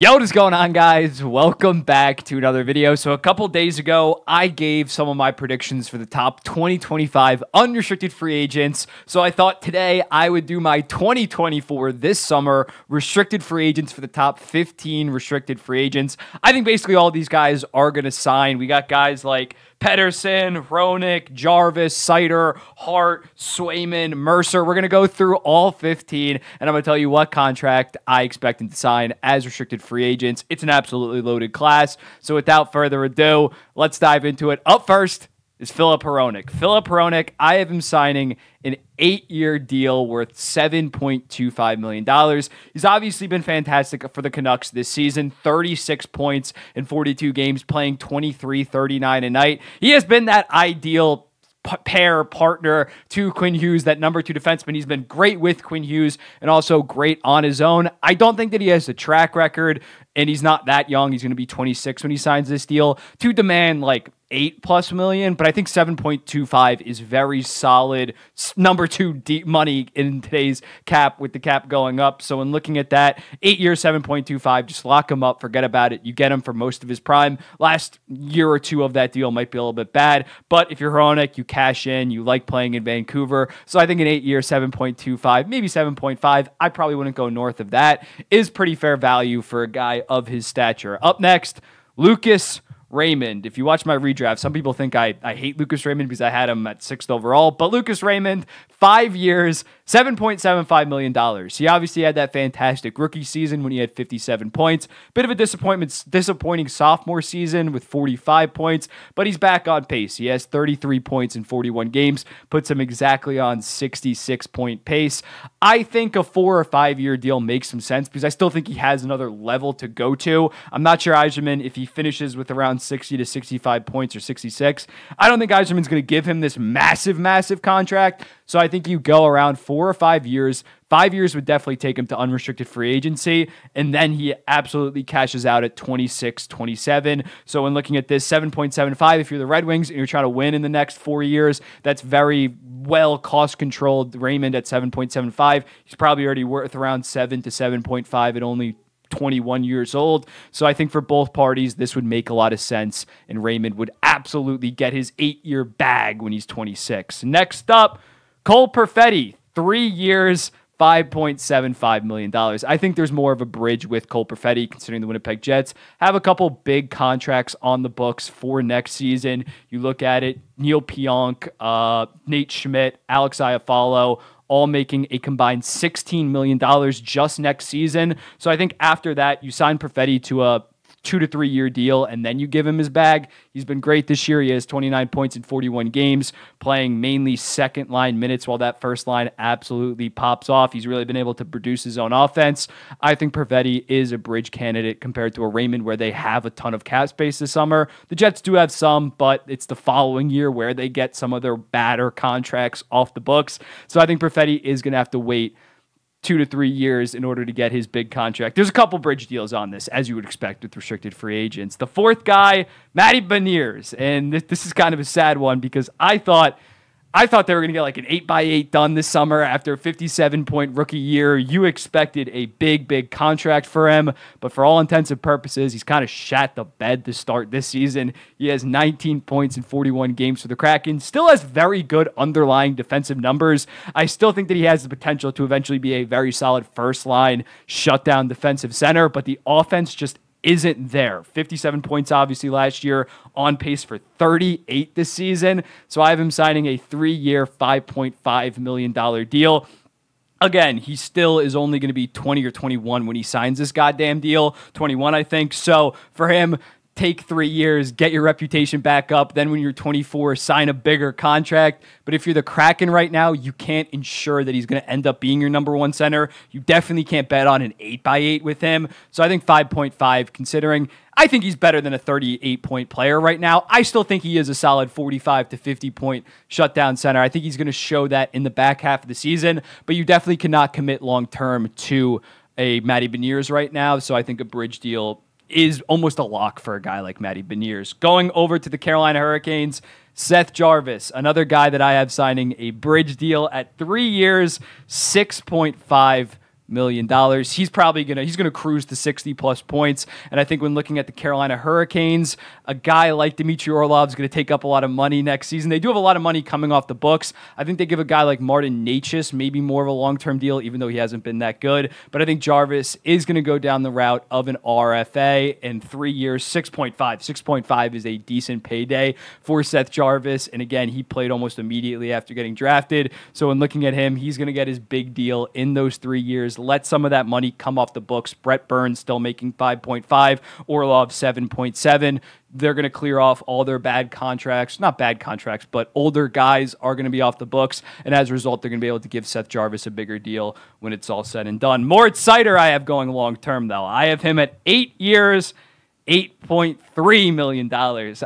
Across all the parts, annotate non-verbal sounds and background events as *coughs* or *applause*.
Yo, what is going on, guys? Welcome back to another video. So, a couple days ago, I gave some of my predictions for the top 2025 unrestricted free agents. So, I thought today I would do my 2024 this summer restricted free agents for the top 15 restricted free agents. I think basically all these guys are going to sign. We got guys like Pettersson, Hronek, Jarvis, Seider, Hart, Swayman, Mercer. We're going to go through all 15, and I'm going to tell you what contract I expect him to sign as restricted free agents. It's an absolutely loaded class. So without further ado, let's dive into it. Up first, is Filip Hronek. Filip Hronek, I have him signing an eight year deal worth $7.25 million. He's obviously been fantastic for the Canucks this season 36 points in 42 games, playing 23 39 a night. He has been that ideal pair partner to Quinn Hughes, that number two defenseman. He's been great with Quinn Hughes and also great on his own. I don't think that he has a track record, and he's not that young. He's going to be 26 when he signs this deal to demand like eight plus million, but I think 7.25 is very solid number two deep money in today's cap with the cap going up. So in looking at that, eight years, 7.25, just lock him up, forget about it. You get him for most of his prime. Last year or two of that deal might be a little bit bad, but if you're Hronek, you cash in, you like playing in Vancouver. So I think an eight year, 7.25, maybe 7.5, I probably wouldn't go north of that, is pretty fair value for a guy of his stature. Up next, Lucas Raymond. If you watch my redraft, some people think I, I hate Lucas Raymond because I had him at sixth overall. But Lucas Raymond, five years, $7.75 million. He obviously had that fantastic rookie season when he had 57 points. Bit of a disappointment, disappointing sophomore season with 45 points, but he's back on pace. He has 33 points in 41 games, puts him exactly on 66 point pace. I think a four or five year deal makes some sense because I still think he has another level to go to. I'm not sure Yzerman, if he finishes with around around 60 to 65 points or 66. I don't think Yzerman's going to give him this massive, massive contract. So I think you go around four or five years. Five years would definitely take him to unrestricted free agency. And then he absolutely cashes out at 26, 27. So when looking at this, 7.75, if you're the Red Wings and you're trying to win in the next four years, that's very well cost controlled. Raymond at 7.75. He's probably already worth around 7 to 7.5 at only 21 years old. So I think for both parties, this would make a lot of sense. And Raymond would absolutely get his eight year bag when he's 26. Next up, Cole Perfetti, three years. $5.75 million. I think there's more of a bridge with Cole Perfetti, considering the Winnipeg Jets have a couple big contracts on the books for next season. You look at it, Neil Pionk, uh, Nate Schmidt, Alex Iafallo, all making a combined $16 million just next season. So I think after that, you sign Perfetti to a two to three year deal and then you give him his bag. He's been great this year. He has 29 points in 41 games, playing mainly second line minutes while that first line absolutely pops off. He's really been able to produce his own offense. I think Perfetti is a bridge candidate compared to a Raymond where they have a ton of cap space this summer. The Jets do have some, but it's the following year where they get some of their badder contracts off the books. So I think Perfetti is going to have to wait two to three years in order to get his big contract. There's a couple bridge deals on this, as you would expect with restricted free agents. The fourth guy, Matty Beniers, and this is kind of a sad one because I thought I thought they were going to get like an 8 by 8 done this summer after a 57 point rookie year. You expected a big, big contract for him, but for all intents and purposes, he's kind of shat the bed to start this season. He has 19 points in 41 games for the Kraken, still has very good underlying defensive numbers. I still think that he has the potential to eventually be a very solid first line shutdown defensive center, but the offense just isn't there. 57 points, obviously, last year, on pace for 38 this season. So I have him signing a three year, $5.5 million deal. Again, he still is only going to be 20 or 21 when he signs this goddamn deal. 21, I think. So for him, take three years, get your reputation back up. Then when you're 24, sign a bigger contract. But if you're the Kraken right now, you can't ensure that he's going to end up being your number one center. You definitely can't bet on an 8 by 8 with him. So I think 5.5, considering I think he's better than a 38 point player right now. I still think he is a solid 45 to 50 point shutdown center. I think he's going to show that in the back half of the season, but you definitely cannot commit long term to a Matty Beniers right now. So I think a bridge deal is almost a lock for a guy like Matty Beniers. Going over to the Carolina Hurricanes, Seth Jarvis, another guy that I have signing a bridge deal at three years, $6.5 million dollars. He's probably gonna he's gonna cruise to 60 plus points. And I think when looking at the Carolina Hurricanes, a guy like Dmitry Orlov is gonna take up a lot of money next season. They do have a lot of money coming off the books. I think they give a guy like Martin Necas maybe more of a long term deal, even though he hasn't been that good. But I think Jarvis is gonna go down the route of an RFA in three years, 6.5. 6.5 is a decent payday for Seth Jarvis. And again, he played almost immediately after getting drafted. So in looking at him, he's gonna get his big deal in those three years let some of that money come off the books. Brent Burns still making 5.5, Orlov 7.7. They're going to clear off all their bad contracts, not bad contracts, but older guys are going to be off the books. And as a result, they're going to be able to give Seth Jarvis a bigger deal when it's all said and done. Moritz Seider, I have going long term, though. I have him at eight years. $8.3 million.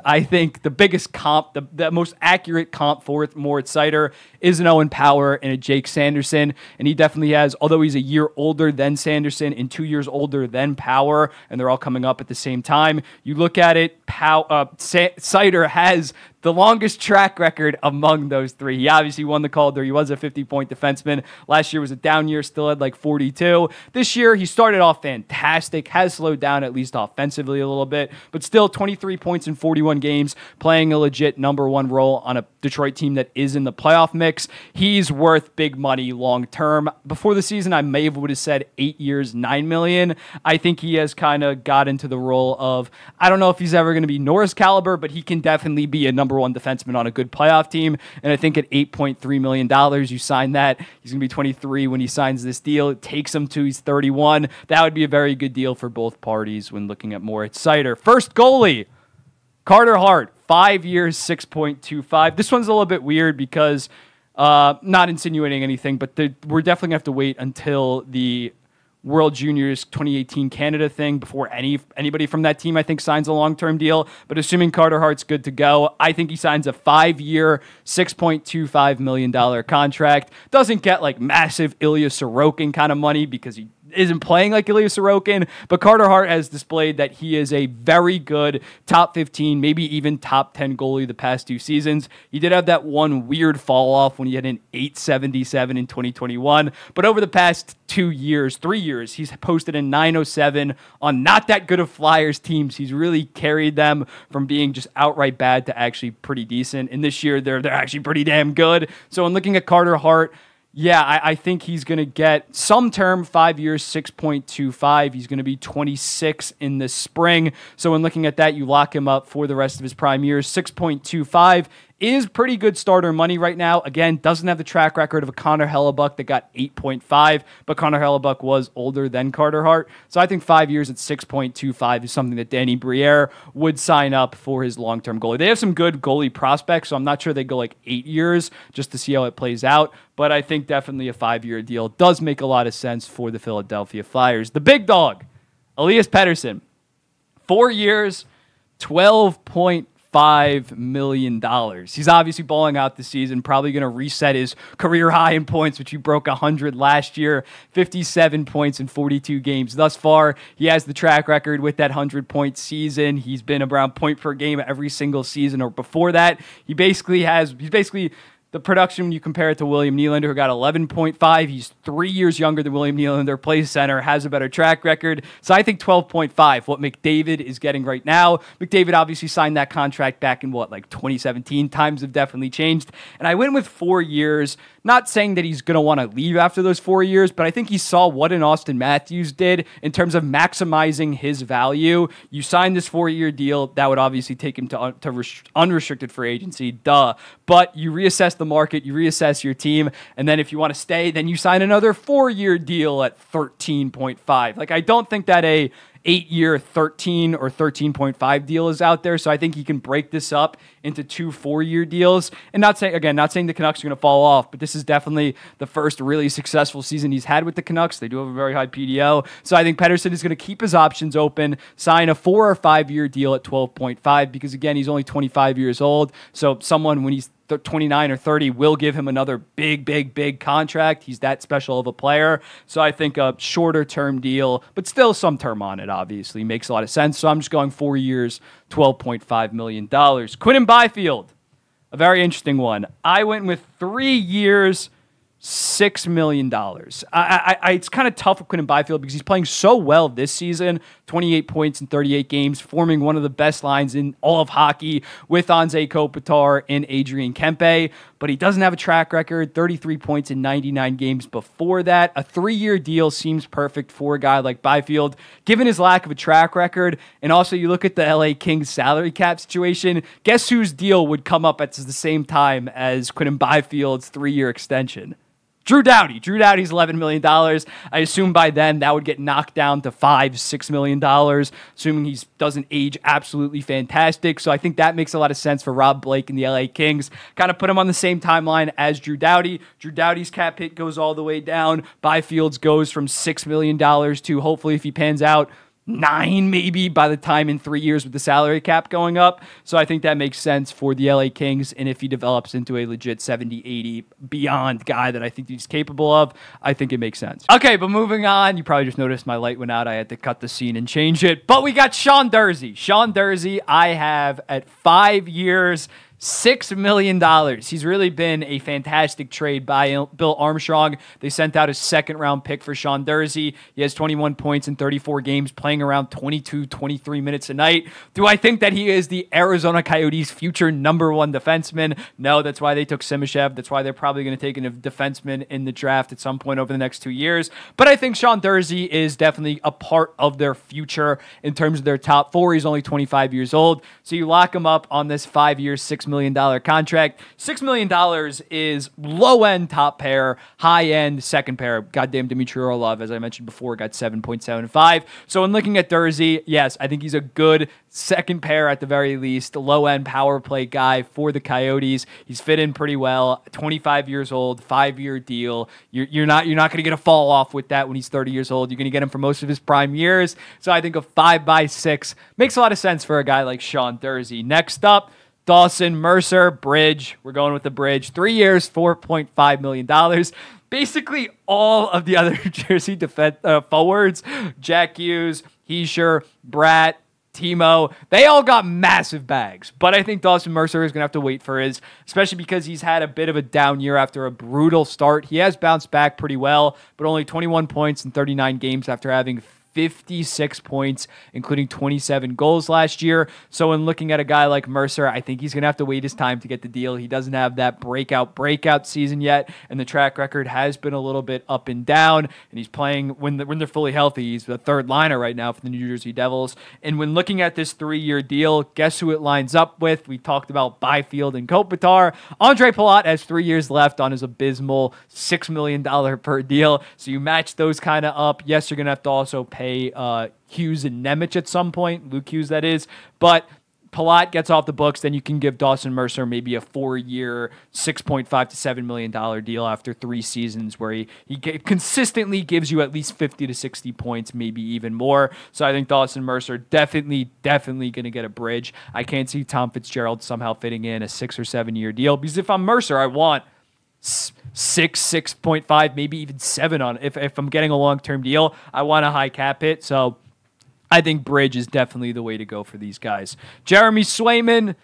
I think the biggest comp, the, the most accurate comp for Moritz Seider is an Owen Power and a Jake Sanderson. And he definitely has, although he's a year older than Sanderson and two years older than Power, and they're all coming up at the same time. You look at it, Pow, uh, Seider has the longest track record among those three. He obviously won the Calder. He was a 50 point defenseman. Last year was a down year, still had like 42. This year, he started off fantastic, has slowed down at least offensively a little bit, but still 23 points in 41 games, playing a legit number one role on a Detroit team that is in the playoff mix. He's worth big money long term. Before the season, I may have would have said eight years, nine million. I think he has kind of got into the role of I don't know if he's ever going to be Norris caliber, but he can definitely be a number one defenseman on a good playoff team. And I think at $8.3 million, you sign that. He's going to be 23 when he signs this deal. It takes him to he's 31. That would be a very good deal for both parties when looking at Moritz Seider. First goalie, Carter Hart, five years, 6.25. This one's a little bit weird because. Uh, not insinuating anything, but the, we're definitely gonna have to wait until the World Juniors 2018 Canada thing before any anybody from that team I think signs a long-term deal. But assuming Carter Hart's good to go, I think he signs a five-year, 6.25 million dollar contract. Doesn't get like massive Ilya Sorokin kind of money because he isn't playing like Ilya Sorokin, but Carter Hart has displayed that he is a very good top 15, maybe even top 10 goalie the past two seasons. He did have that one weird fall off when he had an 877 in 2021, but over the past two years, three years, he's posted a 907 on not that good of Flyers teams. He's really carried them from being just outright bad to actually pretty decent. And this year, they're, they're actually pretty damn good. So, in looking at Carter Hart, yeah, I, I, think he's going to get some term, five years, 6.25. He's going to be 26 in the spring. So, when looking at that, you lock him up for the rest of his prime years. 6.25 is pretty good starter money right now. Again, doesn't have the track record of a Connor Hellebuyck that got 8.5, but Connor Hellebuyck was older than Carter Hart. So I think five years at 6.25 is something that Danny Briere would sign up for his long term goalie. They have some good goalie prospects, so I'm not sure they go like eight years just to see how it plays out. But I think definitely a five year deal does make a lot of sense for the Philadelphia Flyers. The big dog, Elias Pettersson, four years, 12.5 $5 million. He's obviously balling out this season, probably going to reset his career high in points, which he broke 100 last year 57 points in 42 games thus far. He has the track record with that 100 point season. He's been around point per game every single season or before that. He basically has, he's basically the production when you compare it to William Nylander, who got 11.5. He's three years younger than William Nylander, plays center, has a better track record. So I think 12.5, what McDavid is getting right now. McDavid obviously signed that contract back in what, like 2017. Times have definitely changed. And I went with four years. Not saying that he's going to want to leave after those four years, but I think he saw what an Auston Matthews did in terms of maximizing his value. You signed this four year deal, that would obviously take him to, to unrestricted free agency, duh. But you reassess the market, you reassess your team, and then if you want to stay, then you sign another four year deal at 13.5. Like, I don't think that a eight year 13 or 13.5 deal is out there. So I think he can break this up into two four year deals. And not saying, again, not saying the Canucks are going to fall off, but this is definitely the first really successful season he's had with the Canucks. They do have a very high PDO. So I think Pettersson is going to keep his options open, sign a four or five year deal at 12.5 because, again, he's only 25 years old. So someone, when he's 29 or 30 will give him another big, big, big contract. He's that special of a player. So I think a shorter term deal, but still some term on it, obviously, makes a lot of sense. So I'm just going four years, $12.5 million. Quinton Byfield, a very interesting one. I went with three years, six million dollars. It's kind of tough with Quinton Byfield because he's playing so well this season. 28 points in 38 games, forming one of the best lines in all of hockey with Anze Kopitar and Adrian Kempe. But he doesn't have a track record. 33 points in 99 games before that. A three-year deal seems perfect for a guy like Byfield, given his lack of a track record. And also, you look at the LA Kings salary cap situation. Guess whose deal would come up at the same time as Quinton Byfield's three-year extension? Drew Doughty. Drew Doughty's $11 million. I assume by then that would get knocked down to five, $6 million, assuming he doesn't age absolutely fantastic. So I think that makes a lot of sense for Rob Blake and the LA Kings. Kind of put him on the same timeline as Drew Doughty. Drew Doughty's cap hit goes all the way down. Byfields goes from $6 million to hopefully, if he pans out, nine maybe by the time in three years with the salary cap going up. So I think that makes sense for the LA Kings. And if he develops into a legit 70, 80 beyond guy that I think he's capable of, I think it makes sense. Okay, but moving on, you probably just noticed my light went out. I had to cut the scene and change it. But we got Sean Durzi. Sean Durzi, I have at five years. $6 million. He's really been a fantastic trade by Bill Armstrong. They sent out a second round pick for Sean Durzi. He has 21 points in 34 games, playing around 22, 23 minutes a night. Do I think that he is the Arizona Coyotes' future number one defenseman? No, that's why they took Simashev. That's why they're probably going to take a defenseman in the draft at some point over the next two years. But I think Sean Durzi is definitely a part of their future in terms of their top four. He's only 25 years old. So you lock him up on this five year, $6 million contract. $6 million is low end top pair, high end second pair. Goddamn Dmitry Orlov, as I mentioned before, got 7.75. So in looking at Durzi, yes, I think he's a good second pair at the very least, low end power play guy for the Coyotes. He's fit in pretty well. 25 years old, five year deal. You're, you're not you're not going to get a fall off with that when he's 30 years old. You're going to get him for most of his prime years. So I think a five by six makes a lot of sense for a guy like Sean Durzi. Next up. Dawson, Mercer, Bridge. We're going with the Bridge. Three years, $4.5 million. Basically, all of the *laughs* other Jersey defense, uh, forwards, Jack Hughes, Hischier, Bratt, Timo, they all got massive bags. But I think Dawson Mercer is going to have to wait for his, especially because he's had a bit of a down year after a brutal start. He has bounced back pretty well, but only 21 points in 39 games after having 56 points, including 27 goals last year. So, in looking at a guy like Mercer, I think he's going to have to wait his time to get the deal. He doesn't have that breakout, breakout season yet, and the track record has been a little bit up and down. And he's playing when, the, when they're fully healthy. He's the third liner right now for the New Jersey Devils. And when looking at this three year deal, guess who it lines up with? We talked about Byfield and Kopitar. Andre Palat has three years left on his abysmal $6 million per deal. So, you match those kind of up. Yes, you're going to have to also pay pay uh, Hughes and Nemec at some point, Luke Hughes, that is. But Palat gets off the books, then you can give Dawson Mercer maybe a four-year, six point five to seven million dollar deal after three seasons, where he he consistently gives you at least fifty to sixty points, maybe even more. So I think Dawson Mercer definitely, definitely going to get a bridge. I can't see Tom Fitzgerald somehow fitting in a six or seven-year deal because if I'm Mercer, I want six, six point five, maybe even seven on. If if I'm getting a long term deal, I want a high cap hit. So I think Bridge is definitely the way to go for these guys. Jeremy Swayman.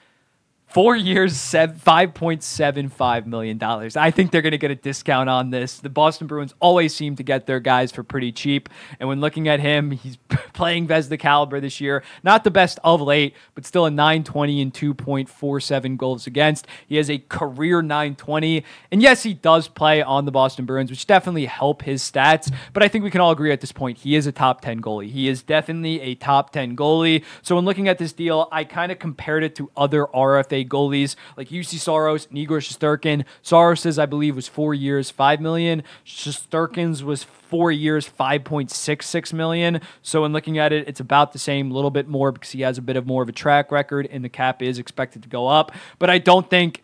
Four years, $5.75 million. I think they're going to get a discount on this. The Boston Bruins always seem to get their guys for pretty cheap. And when looking at him, he's *laughs* playing Vezina caliber this year. Not the best of late, but still a 920 and 2.47 goals against. He has a career 920. And yes, he does play on the Boston Bruins, which definitely help his stats. But I think we can all agree at this point, he is a top 10 goalie. He is definitely a top 10 goalie. So when looking at this deal, I kind of compared it to other RFA goalies like Juuse Saros and Igor Shesterkin. Saros's, I believe, was four years, five million. Shesterkin's was four years, 5.66 million. So in looking at it, it's about the same, a little bit more because he has a bit of more of a track record and the cap is expected to go up. But I don't think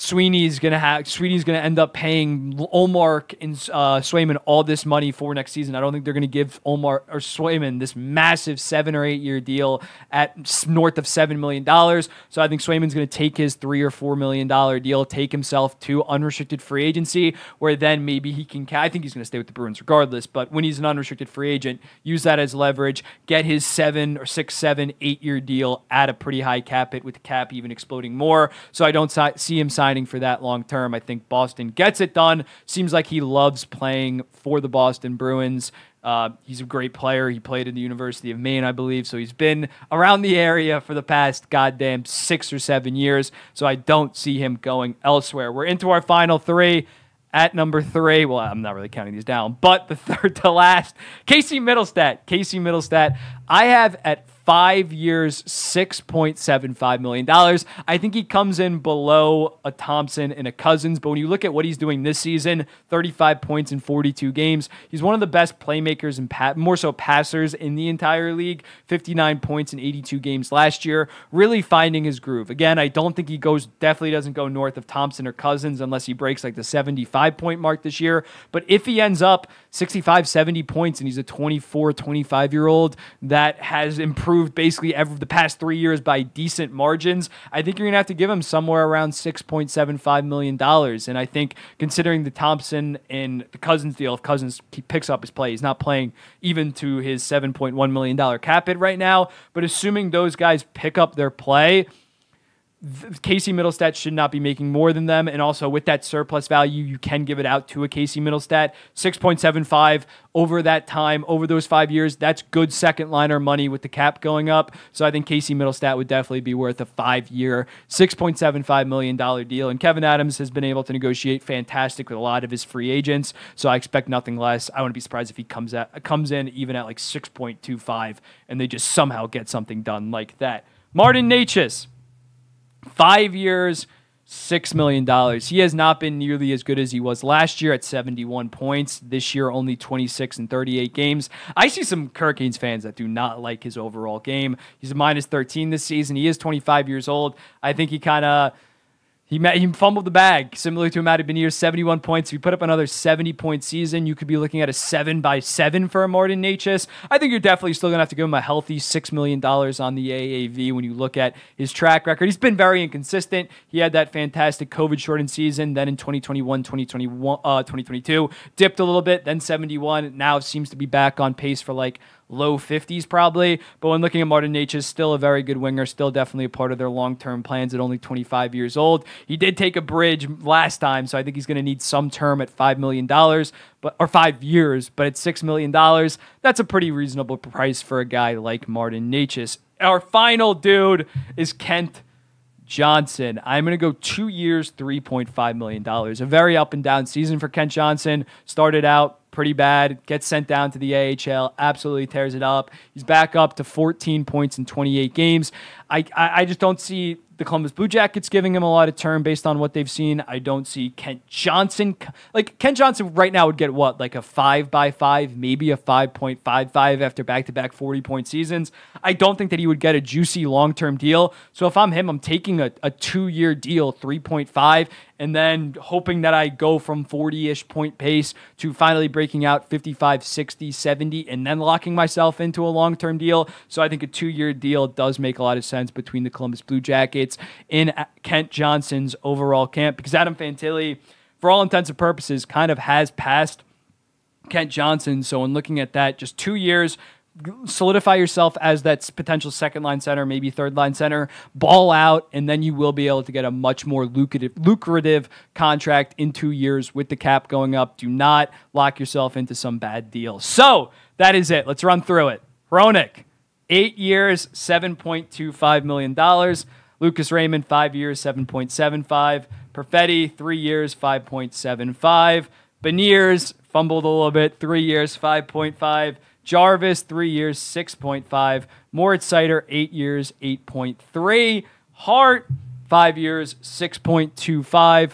Sweeney's gonna have Sweeney's gonna end up paying Ullmark and uh, Swayman all this money for next season. I don't think they're gonna give Ullmark or Swayman this massive seven or eight year deal at north of seven million dollars. So I think Swayman's gonna take his three or four million dollar deal, take himself to unrestricted free agency, where then maybe he can. I think he's gonna stay with the Bruins regardless. But when he's an unrestricted free agent, use that as leverage, get his seven or six, seven, eight year deal at a pretty high cap hit with the cap even exploding more. So I don't see him sign signing for that long term. I think Boston gets it done. Seems like he loves playing for the Boston Bruins. Uh, he's a great player. He played in the University of Maine, I believe. So he's been around the area for the past goddamn six or seven years. So I don't see him going elsewhere. We're into our final three. At number three, well, I'm not really counting these down, but the *laughs* third to last, Casey Mittelstadt. Casey Mittelstadt, I have at five years, $6.75 million. I think he comes in below a Thompson and a Cozens, but when you look at what he's doing this season 35 points in 42 games, he's one of the best playmakers and pa- more so passers in the entire league. 59 points in 82 games last year, really finding his groove. Again, I don't think he goes, definitely doesn't go north of Thompson or Cozens unless he breaks like the 75 point mark this year. But if he ends up 65, 70 points and he's a 24, 25 year old that has improved improved basically every the past three years by decent margins. I think you're gonna have to give him somewhere around six point seven five million dollars. And I think considering the Thompson and the Cozens deal, if Cozens picks up his play, he's not playing even to his seven point one million dollar cap hit right now. But assuming those guys pick up their play Casey Mittelstadt should not be making more than them. And also, with that surplus value, you can give it out to a Casey Mittelstadt. 6.75 over that time, over those five years. That's good second liner money with the cap going up. So I think Casey Mittelstadt would definitely be worth a five year, $6.75 million deal. And Kevin Adams has been able to negotiate fantastic with a lot of his free agents. So I expect nothing less. I wouldn't be surprised if he comes, at, comes in even at like 6.25 and they just somehow get something done like that. Martin Necas. Five years, $6 million. He has not been nearly as good as he was last year at 71 points. This year, only 26 and 38 games. I see some Hurricanes fans that do not like his overall game. He's a minus 13 this season. He is 25 years old. I think he kind of he, he fumbled the bag, similar to Matty Beniers, 71 points. If you put up another 70 point season, you could be looking at a 7 by 7 for a Martin Necas. I think you're definitely still going to have to give him a healthy $6 million on the AAV when you look at his track record. He's been very inconsistent. He had that fantastic COVID shortened season. Then in 2021, 2021, uh, 2022, dipped a little bit, then 71. Now seems to be back on pace for like low 50s probably. But when looking at Martin Necas, still a very good winger, still definitely a part of their long term plans at only 25 years old. He did take a bridge last time, so I think he's going to need some term at $5 million, but or five years, but at $6 million, that's a pretty reasonable price for a guy like Martin Necas. Our final dude is Kent. Johnson. I'm going to go two years, $3.5 million. A very up and down season for Kent Johnson. Started out pretty bad, gets sent down to the AHL, absolutely tears it up. He's back up to 14 points in 28 games. I, I, just don't see the Columbus Blue Jackets giving him a lot of term based on what they've seen. I don't see Kent Johnson. Like, Kent Johnson right now would get what? Like a 5 by 5 maybe a 5.55 after back to back 40 point seasons. I don't think that he would get a juicy long term deal. So if I'm him, I'm taking a, a two year deal, 3.5, and then hoping that I go from 40 ish point pace to finally breaking out 55, 60, 70, and then locking myself into a long term deal. So I think a two year deal does make a lot of sense between the Columbus Blue Jackets in uh, Kent Johnson's overall camp because Adam Fantilli, for all intents and purposes, kind of has passed Kent Johnson. So, in looking at that, just two years, solidify yourself as that potential second line center, maybe third line center, ball out, and then you will be able to get a much more lucrative lucrative contract in two years with the cap going up. Do not lock yourself into some bad deal. So that is it. Let's run through it. Hronek, eight years, $7.25 million. Lucas Raymond, five years, 7.75. Perfetti, three years, 5.75. Beniers, fumbled a little bit, three years, 5.5. Jarvis, three years, 6.5. Moritz Seider, eight years, 8.3. Hart, five years, 6.25.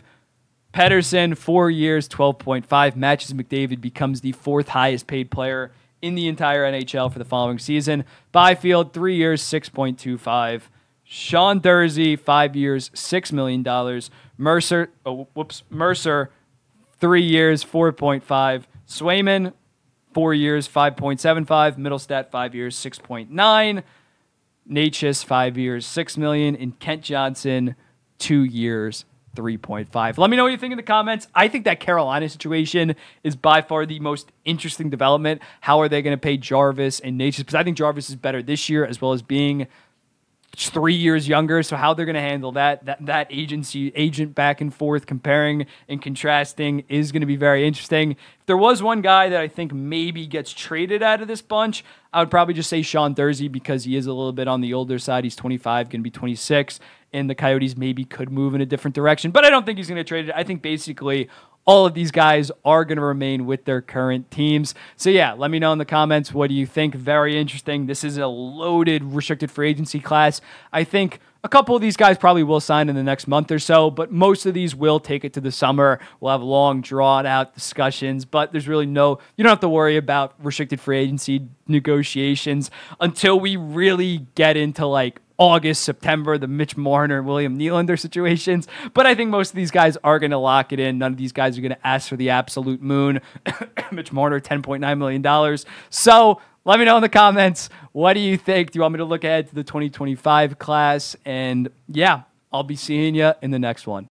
Pettersson, four years, 12.5. Matches McDavid becomes the fourth highest paid player in the entire NHL for the following season. Byfield, three years, 6.25. Sean Durzi, five years, $6 million. Mercer, oh, whoops, Mercer, three years, 4.5. Swayman, four years, 5.75. Mittelstadt, five years, 6.9. Necas, five years, 6 million. And Kent Johnson, two years, 3.5. Let me know what you think in the comments. I think that Carolina situation is by far the most interesting development. How are they going to pay Jarvis and Necas? Because I think Jarvis is better this year as well as being three years younger. So how they're going to handle that that that agency agent back and forth comparing and contrasting is going to be very interesting. If there was one guy that I think maybe gets traded out of this bunch, I would probably just say Sean Durzi because he is a little bit on the older side. He's 25, going to be 26, and the Coyotes maybe could move in a different direction. But I don't think he's going to trade it. I think basically all of these guys are going to remain with their current teams. So, yeah, let me know in the comments what do you think. Very interesting. This is a loaded restricted free agency class. I think a couple of these guys probably will sign in the next month or so, but most of these will take it to the summer. We'll have long, drawn out discussions, but there's really no, you don't have to worry about restricted free agency negotiations until we really get into like August, September, the Mitch Marner, William Nylander situations. But I think most of these guys are going to lock it in. None of these guys are going to ask for the absolute moon. *coughs* Mitch Marner, $10.9 million. So let me know in the comments. What do you think? Do you want me to look ahead to the 2025 class? And yeah, I'll be seeing you in the next one.